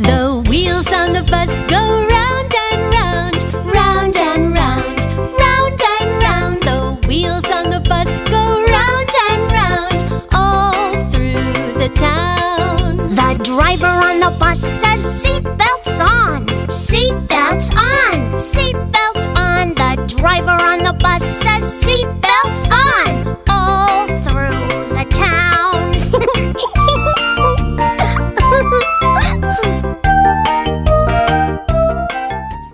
The wheels on the bus go round and round, round and round, round and round. The wheels on the bus go round and round, all through the town. The driver on the bus says seatbelts on, seatbelts on, seatbelts on. The driver on the bus says seatbelts